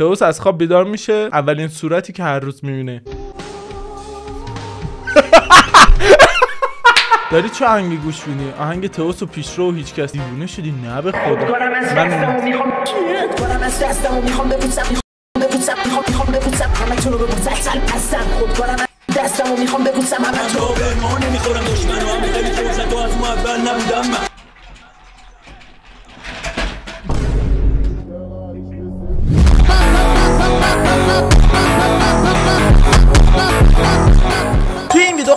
تئوس از خواب بیدار میشه. اولین صورتی که هر روز می‌بینه. داری چه آهنگی گوش میدی؟ آهنگ تئوس و پیشرو و هیچ کس. دیوونه شدی نه به خدا. من دستمو می‌خوام گیرت کنم از دستمو می‌خوام بپوسم می‌خوام بپوسم می‌خوام می‌خوام بپوسم همه تو رو به مسلسل پستم. خود کنم از دستمو می‌خوام بپوسم همه تو رو به ما نمی‌خورم دشمن و همه خیلی فرصت و از ما اول نبودم من.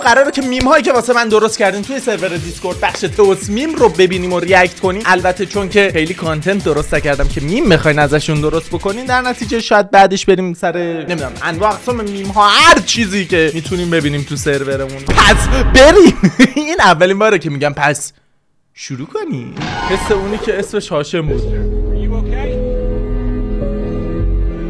قراره که میم هایی که واسه من درست کردین توی سرور دیسکورد بخش TEOS MEME رو ببینیم و react کنیم. البته چون که خیلی content درست نکردم که میم بخواین ازشون درست بکنین در نتیجه شاید بعدش بریم سر نمی‌دونم انواع اقسام میم ها هر چیزی که می‌تونیم ببینیم تو سرورمون. پس بریم. این اولین باره که میگم پس شروع کنی حس اونی که اسمش هاشم بود.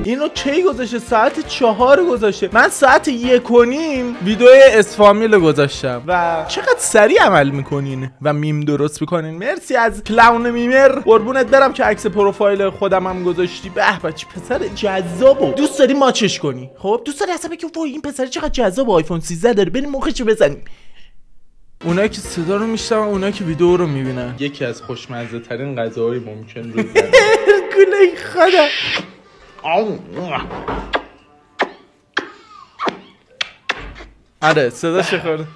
اینو کی گذاشته؟ ساعت چهار گذاشته. من ساعت یک و نیم ویدیو اسفامیل گذاشتم. و چقدر سریع عمل می‌کنین و میم درست می‌کنین. مرسی از کلاون memer. قربونت برم که عکس پروفایل خودم هم گذاشتی. به به چه پسر جذابو دوست داری ماچش کنی؟ خب دوست داری اصلا بگی وای این پسر چقدر جذاب آیفون 13 داره. بریم مخشو بزنیم. اونایی که صدا رو میشنون اونایی که ویدیو رو می‌بینن. یکی از خوشمزه ترین غذاهای ممکن رو خدا. آره صدا خورده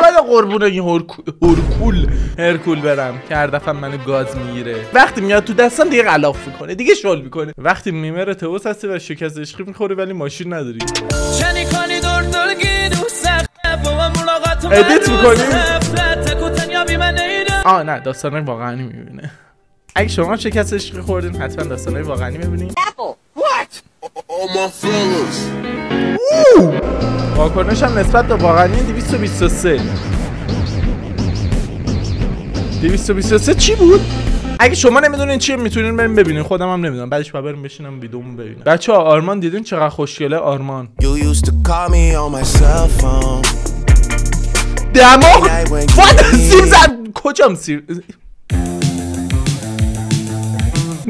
خدا قربون این هرکول هرکول. هرکول برم. که هر دفعه منو گاز می‌گیره. وقتی میاد تو دستم دیگه غلاف می‌کنه دیگه شل می‌کنه. وقتی میمر توس هستی و شکست عشقی می‌خوری ولی ماشین نداری. چنی کنی دور دلگی دوست با من ملاقات و ادیت می‌کنی؟ آه نه داستانای واقعی می‌بینه. اگه شما شکست عشقی خوردین حتما داستانای واقعی my fellas. واکنش هم نسبت به واقعی 223 223 چی بود؟ اگه شما نمی‌دونین چیه می‌تونین بریم ببینین. خودم هم نمی‌دونم. بعدش باید بریم بشینم ویدیومو ببینم. بچه ها آرمان دیدین چقدر خوشگله؟ آرمان. You used to call me on my cell phone. دماغ. وات سیر زد. کجام سیر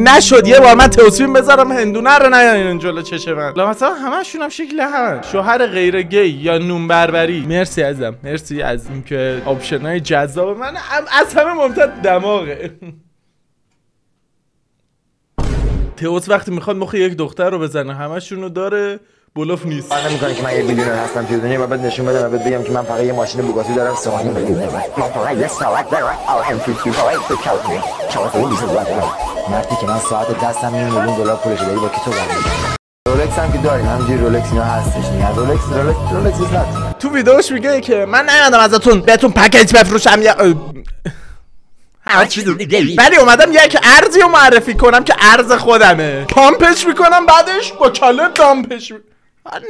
نشد یه بار من توصیم بذارم هندونه رو نیارین جلو چشه من. لا مثلا همشون هم شکل هم شوهر غیر گی یا نون بربری. مرسی ازم. مرسی از اینکه آپشن های جذاب من از همه مهمتر دماغه. تئوس وقتی می‌خواد مخ یک دختر رو بزنه همشون رو داره بلوف نیست. من نمی‌کنه که من یه میلیونر هستم توی دنیا و بعد نشون بدم بعد بگم که من فقط یه ماشین بوگاتی دارم سوانی من فقط یه ساعت دارم. فیفتی فقط تو شما خیلی بیشتر باید دارم مردی که من ساعت دستم یه میلیون دلار پولش داری با کی تو رولکس هم که داریم همینجوری رولکس اینا هستش دیگه. رولکس رولکس رولکس not. تو ویدیوش میگه که من نیومدم ازتون بهتون پکیج بفروشم یا هر چیزی ولی اومدم یک ارزی رو معرفی کنم که ارز خودمه. پامپش می‌کنم بعدش با کله دامپش می...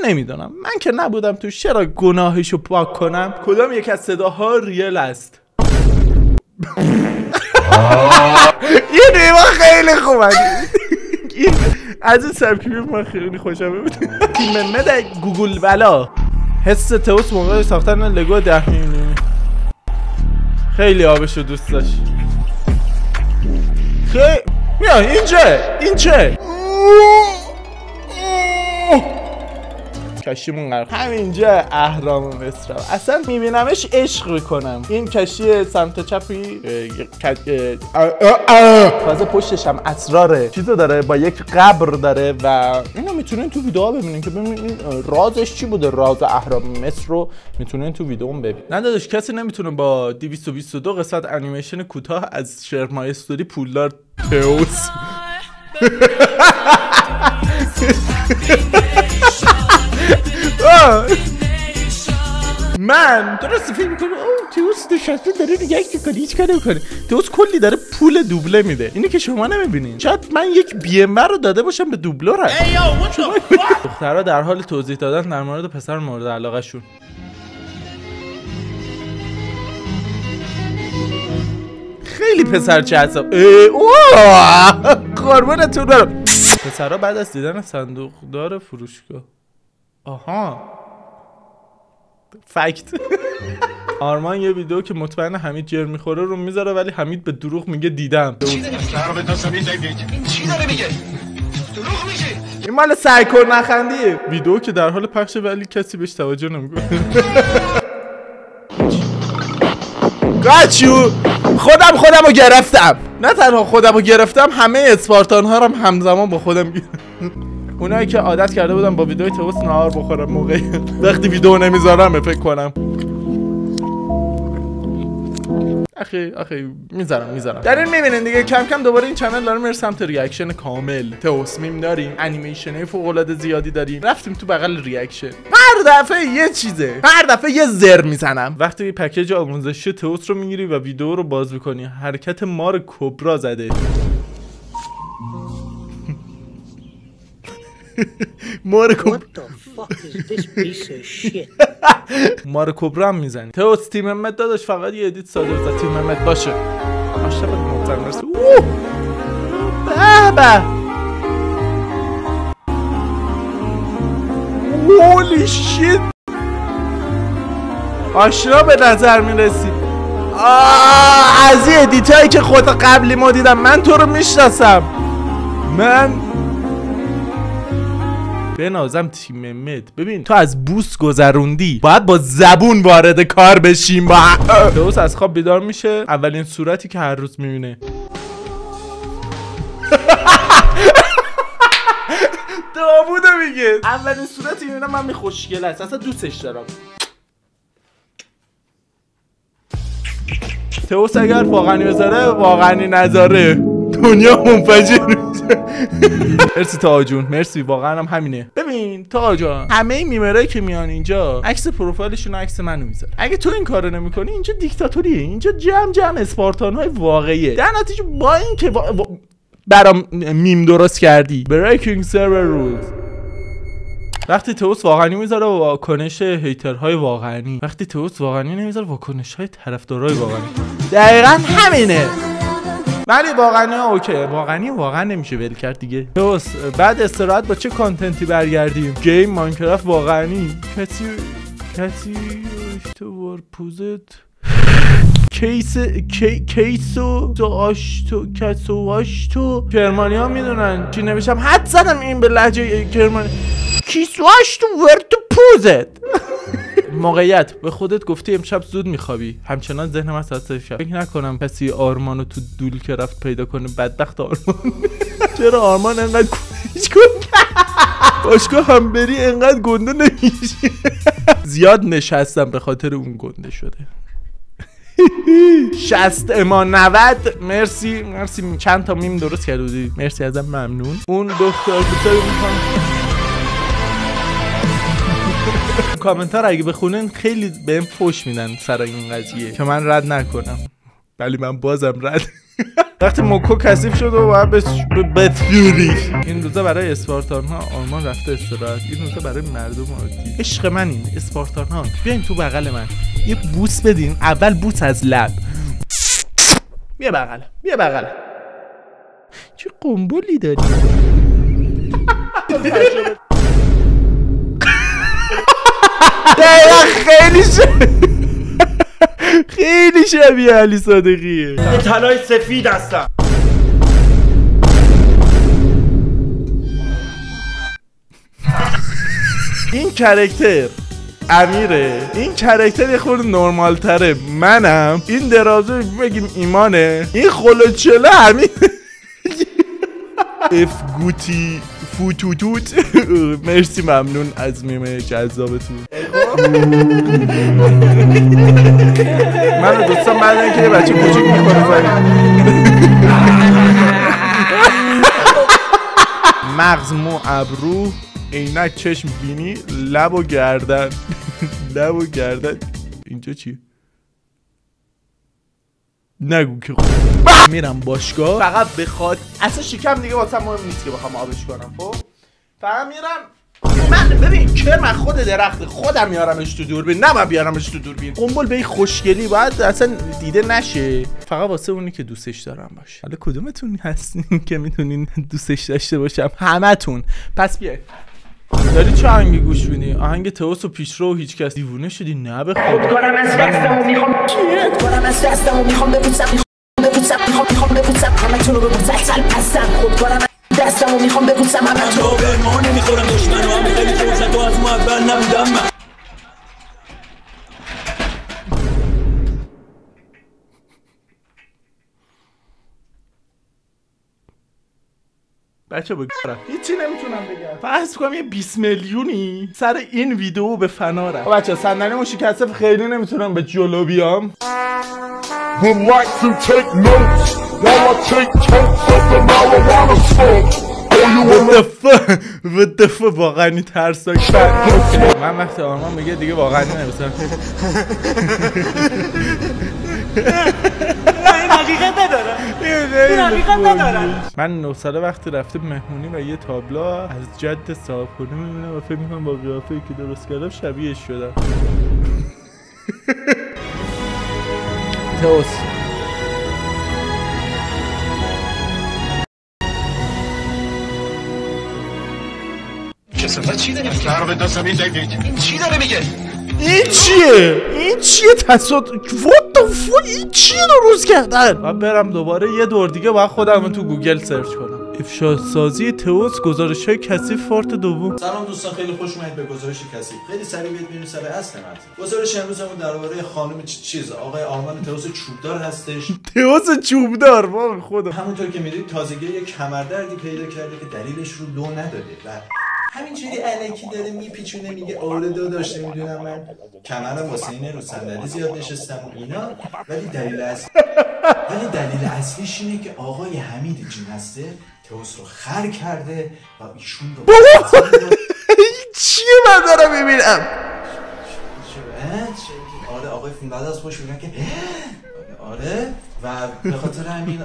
نمی‌دونم. من که نبودم تو چرا گناهشو پاک کنم. کدام یک از صداها ریل است؟ این ریما خیلی خوبه این از این سبکی من خیلی خوشم بود. تیم محمد گوگل بلا. حس تئوس موقع ساختن لگو ده میلیونی خیلی آبشو دوست داشت. خیلی بیا اینجا این چه کشیمون قرار همینجا اهرام مصر اصلا میبینمش عشق می‌کنم. این کشی سمت چپی. تازه پشتش هم اسراره. چیزو داره با یک قبر داره و اینو می‌تونین تو ویدیو ببینین که ببینین رازش چی بوده؟ راز اهرام مصر رو می‌تونین تو ویدیو ببینین. نه داداش کسی نمی‌تونه با 222 قسمت انیمیشن کوتاه از شرمای استوری پولدار تئوس. من درست فکر می‌کنم اوه تیوس نشسته داره ریاکت می‌کنه هیچ کاری نمی‌کنه. تیوس کلی داره پول دوبله میده. اینو که شما نمی‌بینین. شاید من یک بی ام رو داده باشم به دوبلور دخترها در حال توضیح دادن در مورد پسر مورد علاقه شون خیلی پسر جذاب. اه، اوه! قربونتون برم. پسرها بعد از دیدن صندوق دار فروشگاه. آها. فکت. آرمان یه ویدیو که مطمئن حمید جر می‌خوره رو می‌ذاره ولی حمید به دروغ میگه دیدم. این مال کن نخندیه ویدیو که در حال پخشه ولی کسی بهش توجه نمی‌کنه. گاچو خودم خودم رو گرفتم. نه تنها خودم رو گرفتم همه اسپارتان ها رو هم همزمان با خودم گرفتم. اونایی که عادت کرده بودم با ویدیو توس نهار بخورم موقعی. وقتی ویدیو نمی‌ذارم فکر کنم. اخی اخی می‌ذارم می‌ذارم. در این می‌بینین دیگه کم کم دوباره این channel داره میره سمت reaction کامل. تصمیم داریم انیمیشن های فوق العاده زیادی داریم رفتیم تو بغل reaction هر دفعه یه چیزه. هر دفعه یه زر می‌زنم. وقتی پکیج آموزشی توس رو می‌گیری و ویدیو رو باز می‌کنی حرکت مار کبرا زده. Shit? مار کبرا هم می‌زنی. تئوس تیم محمد داداش فقط یه edit ساده بزن تیم محمد باشه. عاشقت محترم به به! Holy shit آشنا به نظر می‌رسی. آه از این edit هایی که خود قبلی ما دیدم من تو رو می‌شناسم. من بنازم تیم مد. ببین تو از بوس گذروندی باید با زبون وارد کار بشیم. با دوست از خواب بیدار میشه. اولین صورتی که هر روز می‌بینه. داوودو میگه. اولین صورتی می‌بینم من خوشگل است. اصلا دوستش دارم. تئوس اگر واقعی بذاره واقعی نذاره دنیا منفجر میشه. مرسی تا جون. مرسی. واقعا هم همینه. ببین تا جان همه این میمرایی که میان اینجا عکس پروفایلشون عکس منو می‌ذاره. اگه تو این کارو نمی‌کنی اینجا دیکتاتوریه. اینجا جمع جمع اسپارتان های واقعیه. در نتیجه با این که. وا... برام میم درست کردی. بریکینگ سرور رولز وقتی توس واقعی می‌ذاره واکنش هیترهای واقعی. وقتی توس واقعی نمی‌ذاره واکنش های طرفدارای واقعی. دقیقا همینه. ولی واقعا OK. واقعا واقعا نمیشه ول کرد دیگه. تئوس بعد استراحت با چه content ی برگردیم؟ game ماینکرافت واقعی کسی کسی تو پوزت. کیس کی کیسو تو آشتو کسو آشتو. کرمانی ها می‌دونن. چی نوشتم؟ حدس زدم این به لهجه کرمانی کیسو آشتو ورتو پوزت. موقعیت. به خودت گفتی امشب زود میخوابی. همچنان ذهنم از حساس شب فکر نکنم کسی آرمانو تو دول که رفت پیدا کنه بدبخت آرمان. چرا آرمان انقدر کوچ باشگاه هم بری انقدر گنده نمیشه. زیاد نشستم به خاطر اون گنده شده. 60 اما 90 مرسی. مرسی. چند تا میم درست کرده بودی. مرسی ازم ممنون. اون دکتر بسیار می‌کنم کامنتار اگه بخونن خیلی بهم فوش میدن سر این قضیه. که من رد نکنم. ولی من بازم رد. وقتی موکو کثیف شد و باید به بتفیوری این روزا برای اسپارتان ها آلمان رفته استراحت. این روزا برای مردم عادی. عشق من این اسپارتان ها بیاین تو بغل من. یه بوس بدین. اول بوس از لب. بیا بغل. بیا بغل. چه قنبلی داری؟ دقیقا خیلی خیلی شبیه علی صادقیه. طلای سفید هستم. این کرکتر امیره. این کرکتر یه خورده نرمال تره منم. این درازه بگیم ایمانه. این خلوچله همین. اف گوتی فوتوتوت مرسی ممنون از میمه جذابتون من دوستان بعد اینکه یه بچه کوچیک می‌کنه مغز مو ابرو عینک چشم بینی لب و گردن لب و گردن اینجا چی نگو که خوب میرم باشگاه. فقط بخواد اصلا شکم دیگه واسه مهم نیست که بخوام آبش کنم خب؟ فقط میرم. من ببین کرم خود درخت خودم میارمش تو دوربین نه من بیارمش تو دوربین. قنبل به این خوشگلی باید اصلا دیده نشه. فقط واسه اونی که دوستش دارم باشه. حالا کدومتون هستین که می‌تونین دوستش داشته باشم؟ همتون. پس بیاید. داری چه آهنگی گوش میدی؟ آهنگ تئوس و پیشرو و هیچ کس. دیوونه شدی نه به خدا. کنم از دستم و می‌خوام. خود کنم از دستم و می‌خوام بپوسم می‌خوام بپوسم می‌خوام می‌خوام بپوسم. همه تو رو بپوسم سل پسم خود کنم از دستم و می‌خوام بپوسم. همه تو بچه بگرم هیچی نمی‌تونم بگم. فرض کنم یه 20 میلیونی سر این ویدیو به فنا رفت. بچه صندلیمو شکسته خیلی نمی‌تونم به جلو بیام. Of the wanna دفعه و دفعه واقعا این ترسناک من وقتی آرمان میگه دیگه واقعا نمیسم نداره این حقیقت نداره. من نه ساله وقتی رفته مهمونی و یه تابلو از جد صاحب خونه می‌بینم و فکر می‌کنم با قیافه که درست کردم شبیهش شدم. تئوس این چیه؟ این چیه تصاد What the fuck این چیه درست کردن؟ من برم دوباره یه دور دیگه باید خودم تو گوگل سرچ کنم. افشا سازی تئوس گزارش های کثیف part دوم. سلام دوستان خیلی خوش اومدید به گزارش کثیف خیلی سریع بیت میریم سر اصل متن گزارش امروزمون درباره خانم چ- چیز آقای آرمان تئوس چوبدار هستش. تئوس چوبدار وای خدا. همونطور که می‌دونید تازگی یک کمردردی پیدا کرده که دلیلش رو لو نداده. و همینجوری علکی داره میپیچونه میگه آره دو داشته می‌دونم من. کمرم واسه اینه رو صندلی زیاد نشستم و اینا. ولی دلیل اصلی ولی دلیل اصلیش اینه که آقای حمید جین هسته تئوس رو خر کرده و ایشون رو این چیه من دارم می‌بینم؟ آره آقای فیلم بعد از خوش میگن که آره و به خاطر همین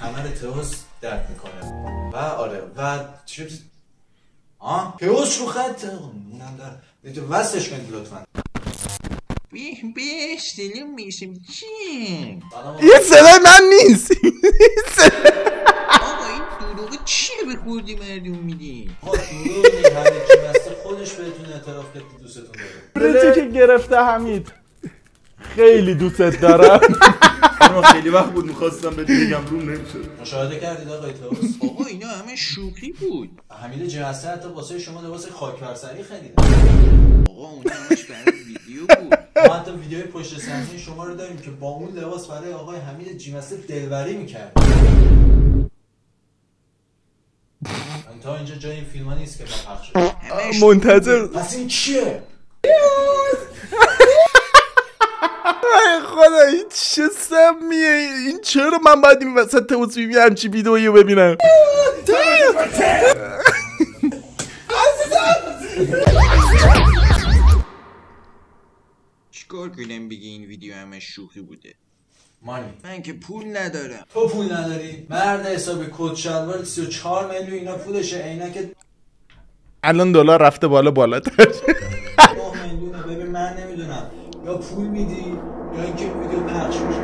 کمر تئوس درد می‌کنه. و آره و چه آه؟ رو خط؟ اونم در می‌تونی وصلش کنید لطفا. بشتلیم میشیم. چی؟ این صدای من نیست. آقا این دروغه چیه به کردی مردم میدی؟ ما دروغ چی خودش بهتون اعتراف کرد که دوستتون داره. که گرفته حمید. خیلی دوستت دارم. خیلی وقت بود می‌خواستم بهت بگم روم نمی‌شد. مشاهده کردید آقای تئوس آقا اینا همه شوخی بود. حمید جهسته حتی واسه شما لباس خاک برسری خریدن آقا اون همش برای ویدیو بود. ما حتی ویدیوی پشت صحنه شما رو داریم که با اون لباس برای آقای حمید جیمسته دلبری می‌کرد. تا اینجا جای این فیلم ها نیست که پخش شد. منتظر پس این چیه؟ ای خدا این چه سمیه؟ این چرا من باید این وسط بیبی همچی ویدئویی رو ببینم؟ چیکار کنم بگی این ویدیو همه شوخی بوده؟ مانی. من که پول ندارم. تو پول نداری؟ مرد حسابی کت شلوار 34 میلیون اینا پولشه. عینک الان دلار رفته بالا بالاتر. 9 میلیونه ببین من نمی‌دونم. یا پول میدی؟ یا اینکه این ویدیو پخش میشه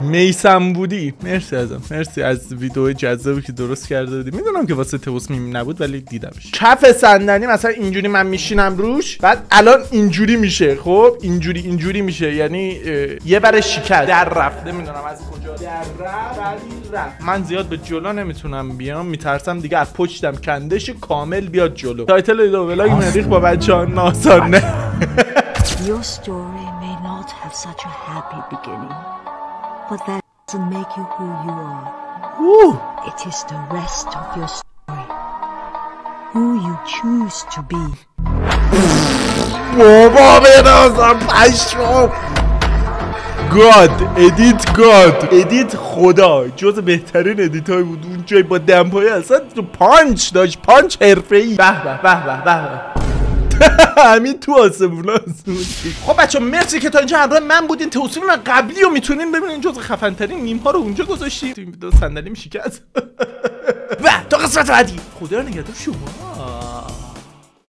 میسم بودی. مرسی ازم. مرسی از ویدیو جذابی که درست کرده بودی. می‌دونم که واسه تئوس میم نبود ولی دیدمش. کف صندلی مثلا اینجوری من میشینم روش بعد الان اینجوری میشه. خب اینجوری اینجوری میشه. یعنی یه بر شکست. در رفت. نمی‌دونم از کجا. در رفت ولی رفت. من زیاد به جلو نمی‌تونم بیام. میترسم دیگه از پشتم کندش کامل بیاد جلو. title ویدیو vlog مریخ با بچه ها ناسانه Your story have such a happy beginning, but that doesn't make you who you are. اوه. It is the rest of your story. Who you choose to be. بابا بنازم پشمام god edit god edit خدا جز بهترین edit های بود اون جای با دمپایی اصلا تو پانچ داشت پانچ حرفه ای به به به به به به همین تو آسمون خب بچه مرسی که تا اینجا همراه من بودین. توصیل من قبلی رو می‌تونین ببینین جز خفن ترین ها رو اونجا گذاشتیم. تو این ویدیو صندلی شکست و تا قسمت بعدی. خدا نگهدار شما.